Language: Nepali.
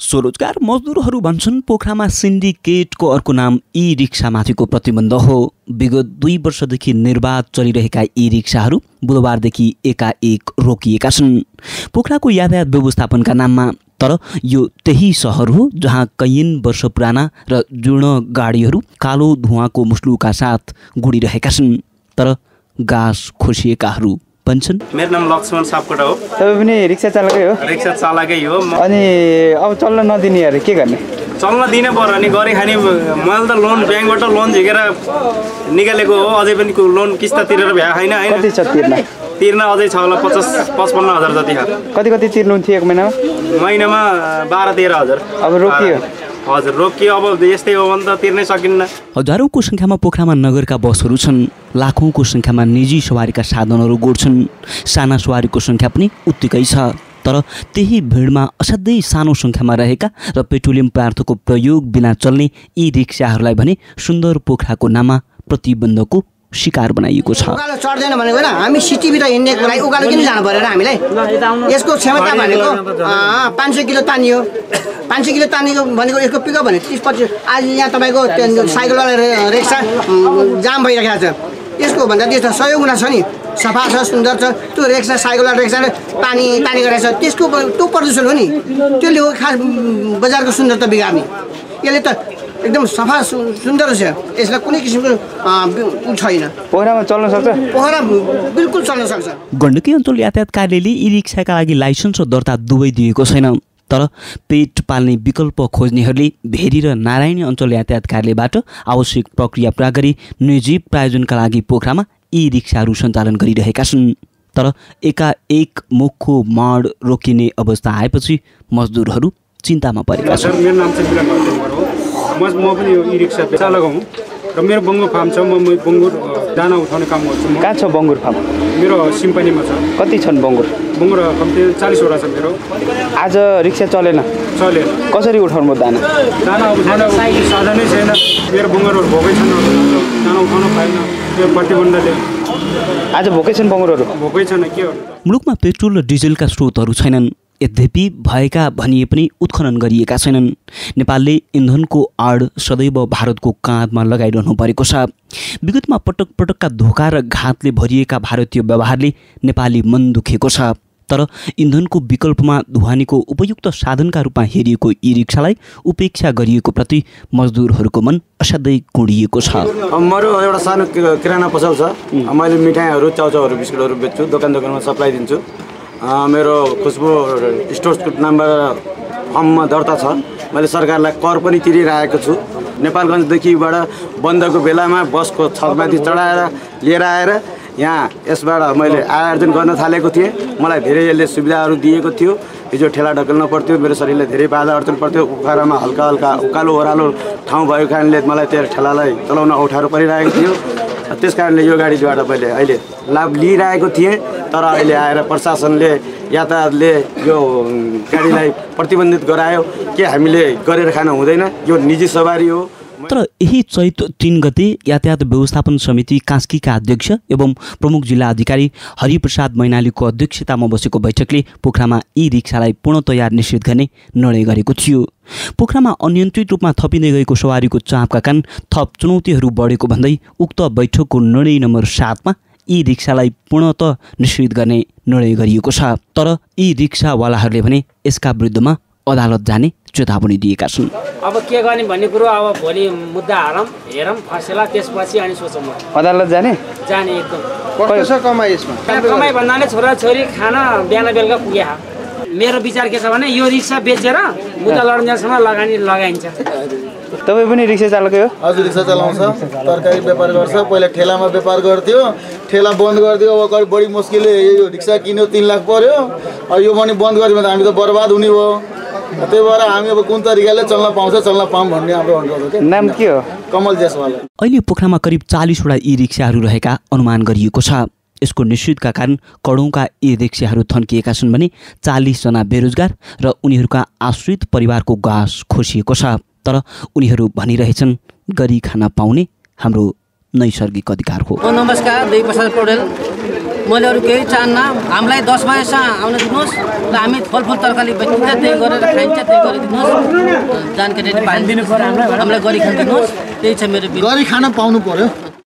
स्वरोजगार मजदुरहरू भन्छन् पोखरामा सिन्डिकेटको अर्को नाम ई रिक्सामाथिको प्रतिबन्ध हो। विगत दुई वर्षदेखि निर्वाध चलिरहेका ई रिक्साहरू बुधबारदेखि एकाएक रोकिएका छन्। पोखराको यातायात व्यवस्थापनका नाममा तर यो त्यही सहर हो जहाँ कैयन वर्ष पुराना र जीर्ण गाडीहरू कालो धुवाँको मुस्लुका साथ गुडिरहेका छन्। तर गाँस खोसिएकाहरू भन्छन्। मेरो नाम लक्ष्मण सापकोटा हो। तपाईँ पनि रिक्सा चालकै हो? रिक्सा चालकै हो। अनि अब चल्न नदिने अरे के गर्ने? चल्न दिनै पर्यो नि गरी खाने मैले त लोन ब्याङ्कबाट लोन झिकेर निकालेको हो। अझै पनि को- लोन किस्ता तिरेर भ्या छैन कति होइन छ तिर्न? तिर्न अझै छ होला पचास पचपन्न हजार जति छ। कति कति तिर्नु थियो एक महिनामा? महिनामा बाह्र तेह्र हजार। अब रोकियो। हजुर रोकियो अब यस्तै हो भने तिर्नै सकिन्न। हजारौँको सङ्ख्यामा पोखरामा नगरका बसहरू छन् लाखौँको सङ्ख्यामा निजी सवारीका साधनहरू गोड्छन् साना सवारीको सङ्ख्या पनि उत्तिकै छ। तर त्यही भिडमा असाध्यै सानो सङ्ख्यामा रहेका र पेट्रोलियम पदार्थको प्रयोग बिना चल्ने यी रिक्साहरूलाई भने सुन्दर पोखराको नाममा प्रतिबन्धको शिकार बनाइएको छ। उकालो चढ्दैन भनेको होइन। हामी सिटीभित्र हिँड्नेको लागि उकालो किन जानु पऱ्यो र हामीलाई? यसको क्षमता भनेको पाँच सय किलो तानियो। पाँच सय किलो तानिएको भनेको यसको पिकअप भने तिस पच्चिस आज यहाँ तपाईँको साइकलवाला रे- रिक्सा जाम भइरहेको छ। यसको भन्दा त्यस्तो सय गुणा छ नि। सफा छ सुन्दर छ। त्यो रिक्सा साइकलवाला रिक्साले पानी तानी गरेको छ। त्यसको त्यो प्रदूषण हो नि। त्यसले हो खास बजारको सुन्दरता बिगार्ने। यसले त एकदम सफा सु- सुन्दर छ। यसलाई कुनै किसिमको छैन। पोखरामा चल्न सक्छ? पोखरा बिल्कुल चल्न सक्छ। गण्डकी अञ्चल यातायात कार्यले ई रिक्साका लागि लाइसेन्स र दर्ता दुवै दिएको छैन। तर पेट पाल्ने विकल्प खोज्नेहरूले भेरी र नारायणी अञ्चल यातायात कार्यालयबाट आवश्यक प्रक्रिया पुरा गरी निजी प्रायोजनका लागि पोखरामा ई रिक्साहरू सञ्चालन गरिरहेका छन्। तर एकाएक मुखको माड रोकिने अवस्था आएपछि मजदुरहरू चिन्तामा परेका छन्। म म पनि यो ई रिक्सा चालक हुँ र मेरो बङ्गुर फार्म छ म म बङ्गुर दाना उठाउने काम गर्छु म। कहाँ छ बङ्गुर फार्म? मेरो सिम्पनीमा छ। कति छन् बङ्गुर बङ्गुर कम्ती चालिसवटा छ मेरो। आज रिक्सा चलेन? चलेर कसरी उठाउनु भयो दाना? दाना उठाउने साधनै छैन। मेरो बङ्गुरहरू भोकै छन्। दाना उठाउन पाएन यो प्रतिबन्धले आज भोकै छन् बङ्गुरहरू भोकै छैन। के? मुलुकमा पेट्रोल र डिजेलका स्रोतहरू छैनन्। यद्यपि भएका भनिए पनि उत्खनन गरिएका छैनन्। नेपालले इन्धनको आड सदैव भारतको काँधमा लगाइरहनु परेको छ। विगतमा पटक पटकका धोका र घातले भरिएका भारतीय व्यवहारले नेपाली मन दुखेको छ। तर इन्धनको विकल्पमा धुवानीको उपयुक्त साधनका रूपमा हेरिएको ई रिक्सालाई उपेक्षा गरिएको प्रति मजदुरहरूको मन असाध्यै कुँडिएको छ। मेरो एउटा सानो किराना पसल छ। मैले मिठाईहरू चाउचाउहरू बिस्कुटहरू बेच्छु दोकान दोकानमा सप्लाई दिन्छु। मेरो खुसबु स्टोर्सको नामबाट फर्ममा दर्ता छ। मैले सरकारलाई कर पनि तिरिरहेको छु। नेपालगञ्जदेखिबाट बन्दको बेलामा बसको छतमाथि चढाएर लिएर आएर यहाँ यसबाट मैले आय आर्जन गर्न थालेको थिएँ। मलाई धेरै यसले सुविधाहरू दिएको थियो। हिजो ठेला ढकल्न पर्थ्यो। मेरो शरीरलाई धेरै बाधा अर्चन पर्थ्यो। उखारामा हल्का हल्का उकालो ओह्रालो ठाउँ भएको कारणले मलाई त्यो ठेलालाई चलाउन अप्ठ्यारो परिरहेको थियो। त्यस कारणले यो गाडीबाट मैले अहिले लाभ लिइरहेको थिएँ। तर अहिले आएर प्रशासनले यातायातले यो गाडीलाई प्रतिबन्धित गरायो। के हामीले गरेर खान हुँदैन? यो निजी सवारी हो। तर यही चैत तिन गते यातायात व्यवस्थापन समिति कास्कीका अध्यक्ष एवं प्रमुख जिल्ला अधिकारी हरिप्रसाद मैनालीको अध्यक्षतामा बसेको बैठकले पोखरामा ई रिक्सालाई पूर्णतया निषेध गर्ने निर्णय गरेको थियो। पोखरामा अनियन्त्रित रूपमा थपिँदै गएको सवारीको चापका कारण थप चुनौतीहरू बढेको भन्दै उक्त बैठकको निर्णय नम्बर सातमा ई रिक्सालाई पूर्णत निषेध गर्ने निर्णय गरिएको छ। तर यी रिक्सावालाहरूले भने यसका विरुद्धमा अदालत जाने चेतावनी दिएका छन्। अब के गर्ने भन्ने कुरो अब भोलि मुद्दा हारौँ हेरौँ फसेला त्यसपछि अनि सोचौँ अदालत जाने? जाने एकदम। कस्तो छ कमाइ यसमा? कमाइ भन्नाले छोराछोरी खाना बिहान बेलुका पुगे मेरो विचार के छ भने यो रिक्सा बेचेर मुद्दा लड्नेसम्म लगानी लगाइन्छ। तपाईँ पनि रिक्सा चालकै हो? हजुर रिक्सा चलाउँछ। तरकारी व्यापार गर्छ। पहिला ठेलामा व्यापार गर्थ्यो। ठेला बन्द गरिदियो। अब कति बढी मुस्किलले यो रिक्सा किन्यो तिन लाख पर्यो। अब यो पनि बन्द गरिदियो भने त हामी त बर्बाद हुने भयो त्यही भएर हामी अब कुन तरिकाले चल्न पाउँछ चल्न पाऊँ भन्ने हाम्रो अनुरोध नाम के हो? कमल जेसवाल। अहिले पोखरामा करिब चालिसवटा ई रिक्साहरू रहेका अनुमान गरिएको छ। यसको निश्चितका कारण करोडौँका ई रिक्साहरू थन्किएका छन् भने चालिसजना बेरोजगार र उनीहरूका आश्रित परिवारको गाँस खोसिएको छ। तर उनीहरू भनिरहेछन् गरी खान पाउने हाम्रो नैसर्गिक अधिकार हो। नमस्कार देवी प्रसाद पौडेल। मैले अरू केही चाहन्न। हामीलाई दस बजेसम्म आउन दिनुहोस् र हामी फलफुल तरकारी बेचिन्छ त्यही गरेर खाइन्छ त्यही गरेर दिनुहोस् जानकारी हामीलाई हामीलाई गरी खान दिनुहोस्। त्यही छ मेरो। गरी खान पाउनु पर्यो।